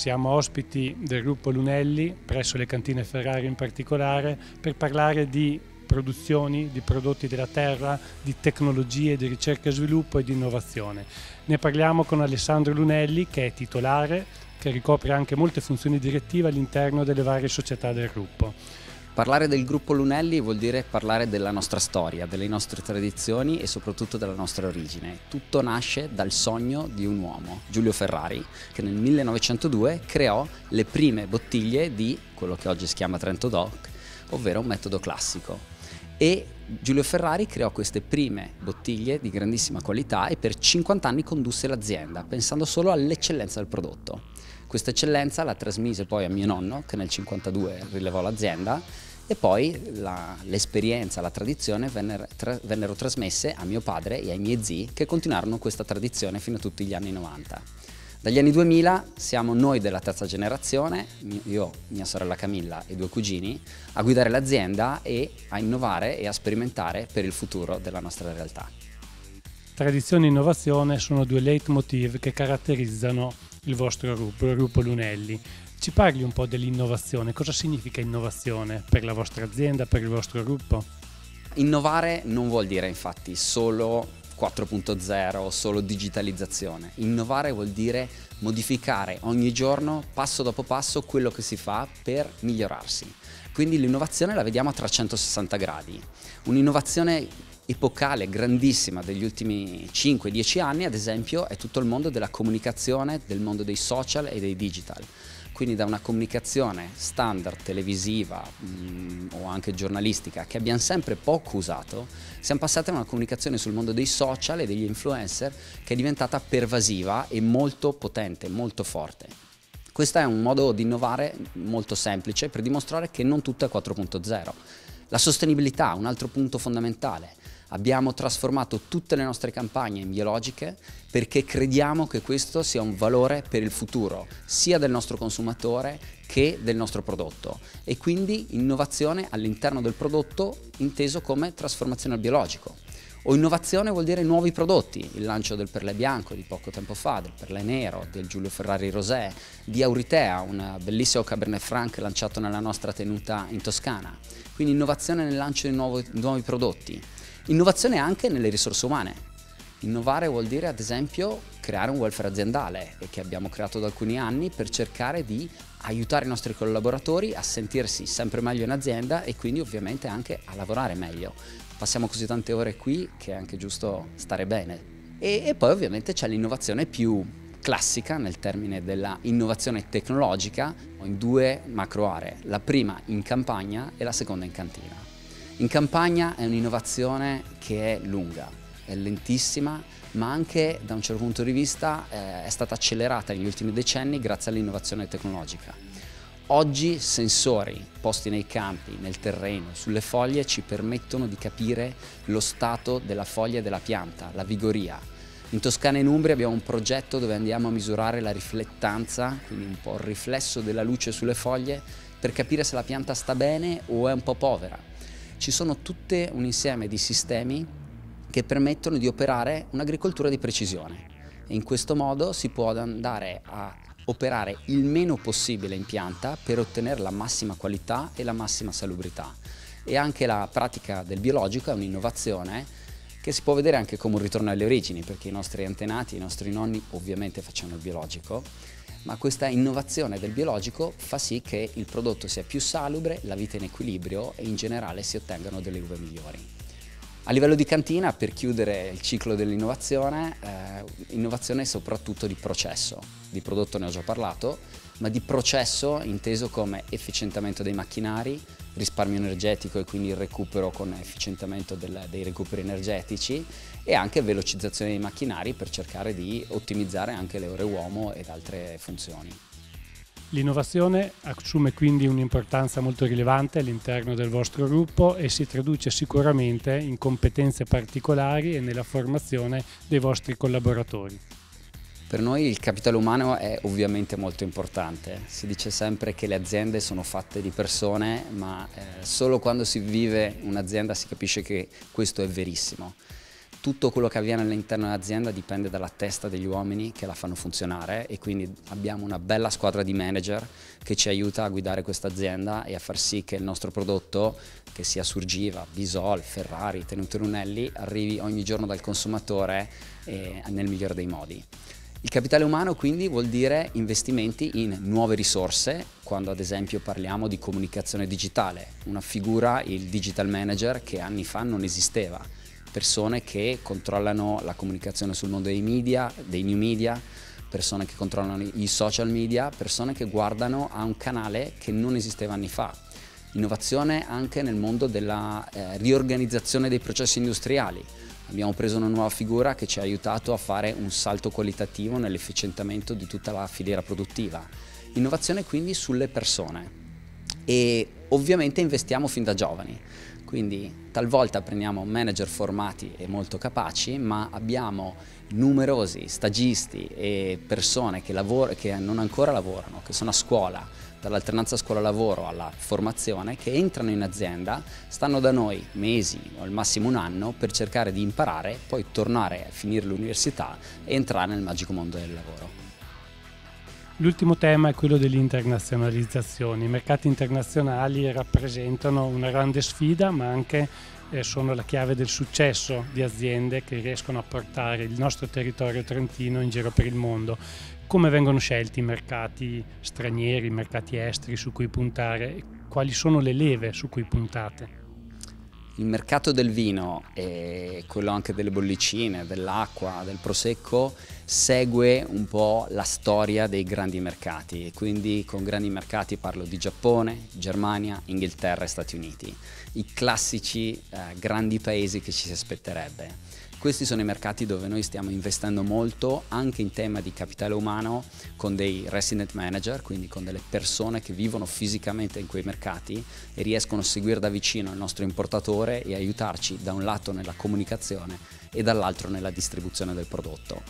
Siamo ospiti del gruppo Lunelli, presso le cantine Ferrari in particolare, per parlare di produzioni, di prodotti della terra, di tecnologie, di ricerca e sviluppo e di innovazione. Ne parliamo con Alessandro Lunelli che è titolare, che ricopre anche molte funzioni direttive all'interno delle varie società del gruppo. Parlare del gruppo Lunelli vuol dire parlare della nostra storia, delle nostre tradizioni e soprattutto della nostra origine. Tutto nasce dal sogno di un uomo, Giulio Ferrari, che nel 1902 creò le prime bottiglie di quello che oggi si chiama Trento Doc, ovvero un metodo classico. E Giulio Ferrari creò queste prime bottiglie di grandissima qualità e per 50 anni condusse l'azienda, pensando solo all'eccellenza del prodotto. Questa eccellenza la trasmise poi a mio nonno, che nel 1952 rilevò l'azienda, e poi la, l'esperienza, la tradizione vennero, tra, vennero trasmesse a mio padre e ai miei zii che continuarono questa tradizione fino a tutti gli anni 90. Dagli anni 2000 siamo noi della terza generazione, io, mia sorella Camilla e due cugini, a guidare l'azienda e a innovare e a sperimentare per il futuro della nostra realtà. Tradizione e innovazione sono due leitmotiv che caratterizzano il vostro gruppo, il gruppo Lunelli. Ci parli un po' dell'innovazione, cosa significa innovazione per la vostra azienda, per il vostro gruppo? Innovare non vuol dire infatti solo 4.0, solo digitalizzazione. Innovare vuol dire modificare ogni giorno, passo dopo passo, quello che si fa per migliorarsi. Quindi l'innovazione la vediamo a 360 gradi. Un'innovazione epocale, grandissima degli ultimi 5-10 anni, ad esempio, è tutto il mondo della comunicazione, del mondo dei social e dei digital quindi da una comunicazione standard televisiva mh, mm, o anche giornalistica che abbiamo sempre poco usato, siamo passati a una comunicazione sul mondo dei social e degli influencer che è diventata pervasiva e molto potente, molto forte. Questo è un modo di innovare molto semplice per dimostrare che non tutto è 4.0. La sostenibilità, un altro punto fondamentale. Abbiamo trasformato tutte le nostre campagne in biologiche perché crediamo che questo sia un valore per il futuro, sia del nostro consumatore che del nostro prodotto e quindi innovazione all'interno del prodotto inteso come trasformazione al biologico. O innovazione vuol dire nuovi prodotti, il lancio del Perle Bianco di poco tempo fa, del Perle Nero, del Giulio Ferrari Rosé, di Auritea, un bellissimo Cabernet Franc lanciato nella nostra tenuta in Toscana. Quindi innovazione nel lancio di nuovi, nuovi prodotti. Innovazione anche nelle risorse umane. Innovare vuol dire ad esempio creare un welfare aziendale che abbiamo creato da alcuni anni per cercare di aiutare i nostri collaboratori a sentirsi sempre meglio in azienda e quindi ovviamente anche a lavorare meglio. Passiamo così tante ore qui che è anche giusto stare bene. E, e poi ovviamente c'è l'innovazione più classica nel termine della innovazione tecnologica in due macro aree, la prima in campagna e la seconda in cantina. In campagna è un'innovazione che è lunga, è lentissima, ma anche da un certo punto di vista eh, è stata accelerata negli ultimi decenni grazie all'innovazione tecnologica. Oggi sensori posti nei campi, nel terreno, sulle foglie ci permettono di capire lo stato della foglia e della pianta, la vigoria. In Toscana e in Umbria abbiamo un progetto dove andiamo a misurare la riflettanza, quindi un po' il riflesso della luce sulle foglie, per capire se la pianta sta bene o è un po' povera ci sono tutte un insieme di sistemi che permettono di operare un'agricoltura di precisione e in questo modo si può andare a operare il meno possibile in pianta per ottenere la massima qualità e la massima salubrità. E anche la pratica del biologico è un'innovazione che si può vedere anche come un ritorno alle origini, perché i nostri antenati, i nostri nonni ovviamente facevano il biologico, ma questa innovazione del biologico fa sì che il prodotto sia più salubre, la vita in equilibrio e in generale si ottengano delle uve migliori. A livello di cantina, per chiudere il ciclo dell'innovazione, eh, innovazione soprattutto di processo. Di prodotto ne ho già parlato, ma di processo inteso come efficientamento dei macchinari, risparmio energetico e quindi il recupero con efficientamento del, dei recuperi energetici e anche velocizzazione dei macchinari per cercare di ottimizzare anche le ore uomo ed altre funzioni. L'innovazione assume quindi un'importanza molto rilevante all'interno del vostro gruppo e si traduce sicuramente in competenze particolari e nella formazione dei vostri collaboratori. Per noi il capitale umano è ovviamente molto importante, si dice sempre che le aziende sono fatte di persone, ma eh, solo quando si vive un'azienda si capisce che questo è verissimo. tutto quello che avviene all'interno dell'azienda dipende dalla testa degli uomini che la fanno funzionare e quindi abbiamo una bella squadra di manager che ci aiuta a guidare questa azienda e a far sì che il nostro prodotto, che sia Surgiva, Bisol, Ferrari, Tenuto Runelli, arrivi ogni giorno dal consumatore eh, nel migliore dei modi. Il capitale umano quindi vuol dire investimenti in nuove risorse, quando ad esempio parliamo di comunicazione digitale, una figura, il digital manager, che anni fa non esisteva, persone che controllano la comunicazione sul mondo dei media, dei new media, persone che controllano i social media, persone che guardano a un canale che non esisteva anni fa. Innovazione anche nel mondo della eh, riorganizzazione dei processi industriali Abbiamo preso una nuova figura che ci ha aiutato a fare un salto qualitativo nell'efficientamento di tutta la filiera produttiva. Innovazione quindi sulle persone e ovviamente investiamo fin da giovani. Quindi talvolta prendiamo manager formati e molto capaci, ma abbiamo numerosi stagisti e persone che, che non ancora lavorano, che sono a scuola, dall'alternanza scuola-lavoro alla formazione, che entrano in azienda, stanno da noi mesi o al massimo un anno per cercare di imparare, poi tornare a finire l'università e entrare nel magico mondo del lavoro. L'ultimo tema è quello dell'internazionalizzazione. I mercati internazionali rappresentano una grande sfida, ma anche eh, sono la chiave del successo di aziende che riescono a portare il nostro territorio trentino in giro per il mondo come vengono scelti i mercati stranieri, i mercati esteri su cui puntare, quali sono le leve su cui puntate? Il mercato del vino e quello anche delle bollicine, dell'acqua, del prosecco segue un po' la storia dei grandi mercati quindi con grandi mercati parlo di Giappone, Germania, Inghilterra e Stati Uniti, i classici eh, grandi paesi che ci si aspetterebbe. Questi sono i mercati dove noi stiamo investendo molto anche in tema di capitale umano con dei resident manager, quindi con delle persone che vivono fisicamente in quei mercati e riescono a seguire da vicino il nostro importatore e aiutarci da un lato nella comunicazione e dall'altro nella distribuzione del prodotto.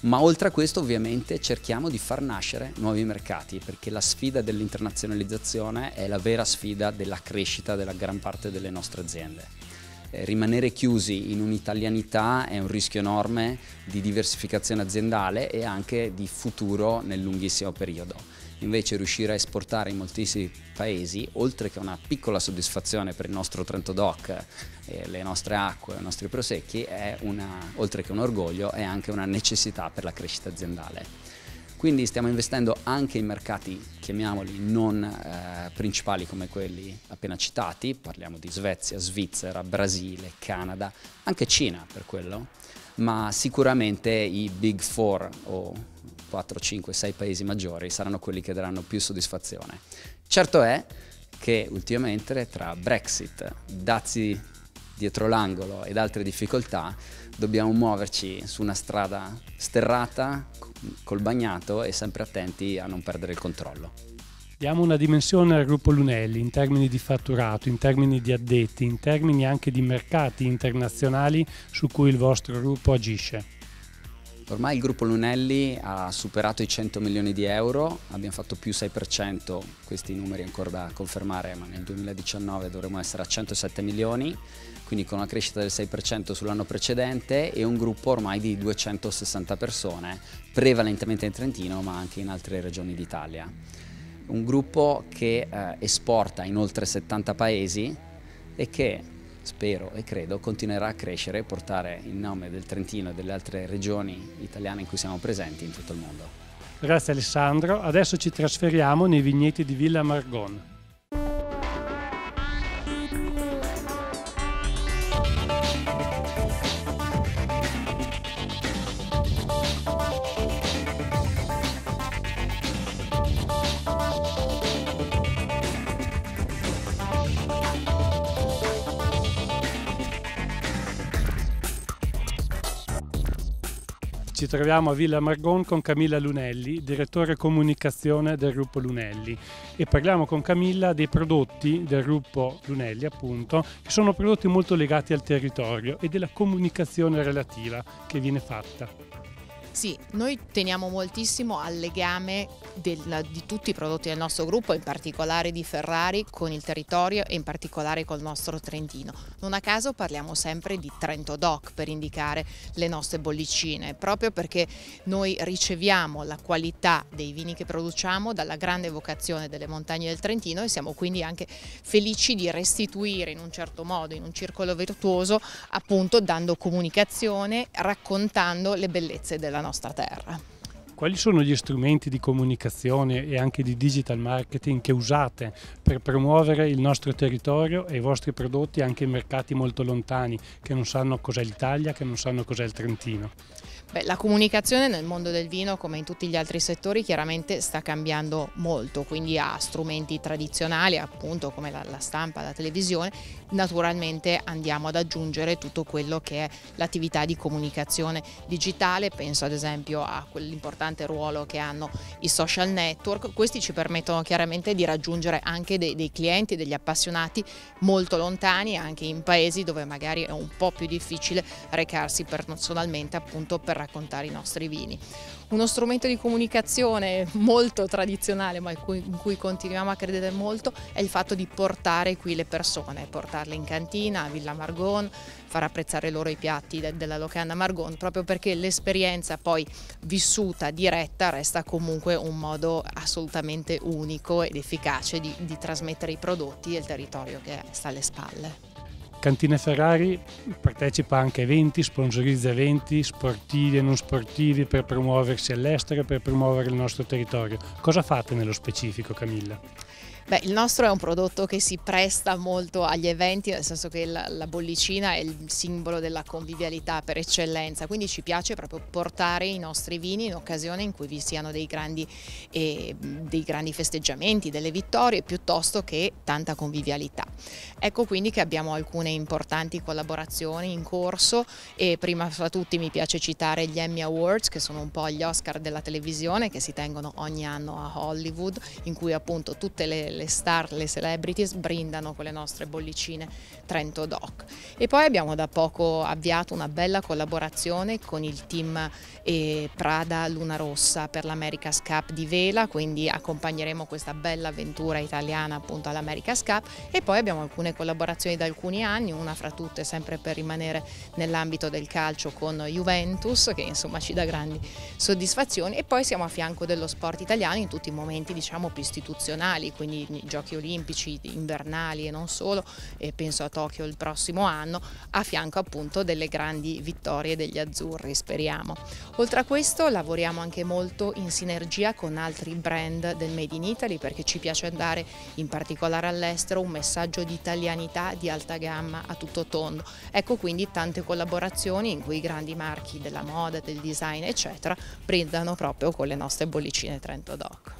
Ma oltre a questo ovviamente cerchiamo di far nascere nuovi mercati perché la sfida dell'internazionalizzazione è la vera sfida della crescita della gran parte delle nostre aziende. Eh, rimanere chiusi in un'italianità è un rischio enorme di diversificazione aziendale e anche di futuro nel lunghissimo periodo. Invece riuscire a esportare in moltissimi paesi, oltre che una piccola soddisfazione per il nostro Trento Doc, eh, le nostre acque, i nostri prosecchi, una, oltre che un orgoglio, è anche una necessità per la crescita aziendale. Quindi stiamo investendo anche in mercati, chiamiamoli non eh, principali come quelli appena citati, parliamo di Svezia, Svizzera, Brasile, Canada, anche Cina per quello, ma sicuramente i Big Four o 4, 5, 6 paesi maggiori saranno quelli che daranno più soddisfazione. Certo è che ultimamente tra Brexit, dazi dietro l'angolo ed altre difficoltà dobbiamo muoverci su una strada sterrata col bagnato e sempre attenti a non perdere il controllo. Diamo una dimensione al gruppo Lunelli in termini di fatturato, in termini di addetti, in termini anche di mercati internazionali su cui il vostro gruppo agisce. Ormai il gruppo Lunelli ha superato i 100 milioni di euro, abbiamo fatto più 6%, questi numeri ancora da confermare, ma nel 2019 dovremo essere a 107 milioni, quindi con una crescita del 6% sull'anno precedente e un gruppo ormai di 260 persone, prevalentemente in Trentino ma anche in altre regioni d'Italia. Un gruppo che eh, esporta in oltre 70 paesi e che spero e credo continuerà a crescere e portare il nome del Trentino e delle altre regioni italiane in cui siamo presenti in tutto il mondo. Grazie Alessandro, adesso ci trasferiamo nei vigneti di Villa Margon. Ci troviamo a Villa Margon con Camilla Lunelli, direttore comunicazione del gruppo Lunelli e parliamo con Camilla dei prodotti del gruppo Lunelli appunto che sono prodotti molto legati al territorio e della comunicazione relativa che viene fatta. Sì, noi teniamo moltissimo al legame del, di tutti i prodotti del nostro gruppo, in particolare di Ferrari, con il territorio e in particolare col nostro Trentino. Non a caso parliamo sempre di Trento Doc per indicare le nostre bollicine, proprio perché noi riceviamo la qualità dei vini che produciamo dalla grande vocazione delle montagne del Trentino e siamo quindi anche felici di restituire in un certo modo, in un circolo virtuoso, appunto dando comunicazione, raccontando le bellezze della nostra terra. Quali sono gli strumenti di comunicazione e anche di digital marketing che usate per promuovere il nostro territorio e i vostri prodotti anche in mercati molto lontani che non sanno cos'è l'Italia, che non sanno cos'è il Trentino? Beh, la comunicazione nel mondo del vino, come in tutti gli altri settori, chiaramente sta cambiando molto, quindi ha strumenti tradizionali, appunto come la, la stampa, la televisione, naturalmente andiamo ad aggiungere tutto quello che è l'attività di comunicazione digitale, penso ad esempio a quell'importante ruolo che hanno i social network, questi ci permettono chiaramente di raggiungere anche dei, dei clienti, degli appassionati molto lontani, anche in paesi dove magari è un po' più difficile recarsi personalmente appunto per raccontare i nostri vini. Uno strumento di comunicazione molto tradizionale ma in cui, in cui continuiamo a credere molto è il fatto di portare qui le persone, portarle in cantina a Villa Margon, far apprezzare loro i piatti de, della locanda Margon proprio perché l'esperienza poi vissuta, diretta, resta comunque un modo assolutamente unico ed efficace di, di trasmettere i prodotti e il territorio che sta alle spalle. Cantine Ferrari partecipa anche a eventi, sponsorizza eventi sportivi e non sportivi per promuoversi all'estero per promuovere il nostro territorio. Cosa fate nello specifico Camilla? Beh, il nostro è un prodotto che si presta molto agli eventi, nel senso che la, la, bollicina è il simbolo della convivialità per eccellenza, quindi ci piace proprio portare i nostri vini in occasione in cui vi siano dei grandi, eh, dei grandi festeggiamenti, delle vittorie, piuttosto che tanta convivialità. Ecco quindi che abbiamo alcune importanti collaborazioni in corso e prima fra tutti mi piace citare gli Emmy Awards, che sono un po' gli Oscar della televisione, che si tengono ogni anno a Hollywood, in cui appunto tutte le le star, le celebrities brindano con le nostre bollicine Trento Doc. E poi abbiamo da poco avviato una bella collaborazione con il team eh, Prada Luna Rossa per l'America's Cup di Vela, quindi accompagneremo questa bella avventura italiana appunto all'America's Cup e poi abbiamo alcune collaborazioni da alcuni anni, una fra tutte sempre per rimanere nell'ambito del calcio con Juventus che insomma ci dà grandi soddisfazioni e poi siamo a fianco dello sport italiano in tutti i momenti diciamo più istituzionali, quindi giochi olimpici invernali e non solo, e penso a Tokyo il prossimo anno, a fianco appunto delle grandi vittorie degli azzurri, speriamo. Oltre a questo lavoriamo anche molto in sinergia con altri brand del Made in Italy perché ci piace dare in particolare all'estero un messaggio di italianità di alta gamma a tutto tondo. Ecco quindi tante collaborazioni in cui i grandi marchi della moda, del design eccetera brindano proprio con le nostre bollicine Trento Doc.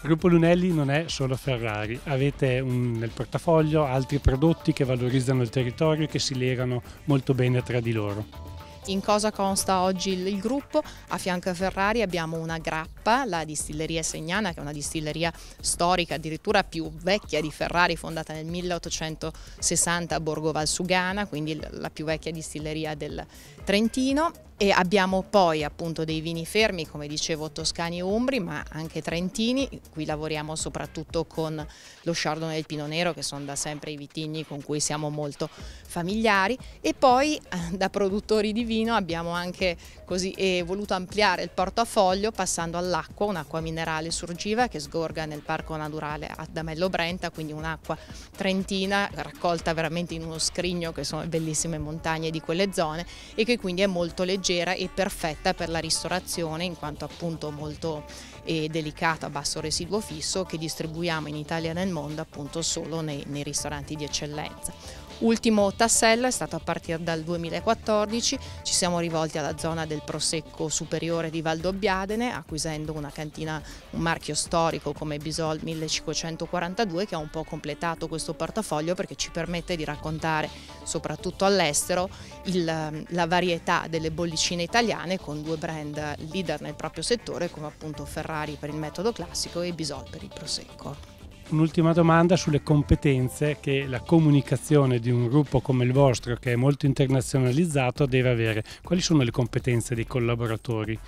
Gruppo Lunelli non è solo Ferrari, avete un, nel portafoglio altri prodotti che valorizzano il territorio e che si legano molto bene tra di loro. In cosa consta oggi il, il, gruppo? A fianco a Ferrari abbiamo una grappa, la distilleria Segnana, che è una distilleria storica, addirittura più vecchia di Ferrari, fondata nel 1860 a Borgo Valsugana, quindi la più vecchia distilleria del Trentino. E abbiamo poi appunto dei vini fermi come dicevo toscani e umbri ma anche trentini, qui lavoriamo soprattutto con lo Chardonnay e il Pino Nero che sono da sempre i vitigni con cui siamo molto familiari. E poi eh, da produttori di vino abbiamo anche così voluto ampliare il portafoglio passando all'acqua, un'acqua minerale surgiva che sgorga nel parco naturale ad Amello Brenta, quindi un'acqua trentina raccolta veramente in uno scrigno che sono bellissime montagne di quelle zone e che quindi è molto leggera leggera e perfetta per la ristorazione in quanto appunto molto eh, delicata a basso residuo fisso che distribuiamo in Italia e nel mondo appunto solo nei, nei ristoranti di eccellenza. Ultimo tassello è stato a partire dal 2014, ci siamo rivolti alla zona del Prosecco superiore di Valdobbiadene acquisendo una cantina, un marchio storico come Bisol 1542 che ha un po' completato questo portafoglio perché ci permette di raccontare soprattutto all'estero la varietà delle bollicine italiane con due brand leader nel proprio settore come appunto Ferrari per il metodo classico e Bisol per il Prosecco. Un'ultima domanda sulle competenze che la comunicazione di un gruppo come il vostro, che è molto internazionalizzato, deve avere. Quali sono le competenze dei collaboratori?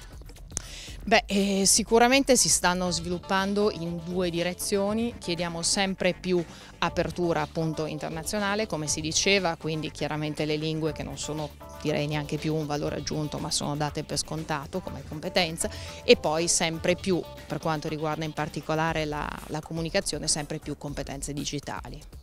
Beh, eh, sicuramente si stanno sviluppando in due direzioni, chiediamo sempre più apertura appunto internazionale, come si diceva, quindi chiaramente le lingue che non sono direi neanche più un valore aggiunto ma sono date per scontato come competenza e poi sempre più per quanto riguarda in particolare la, la comunicazione sempre più competenze digitali.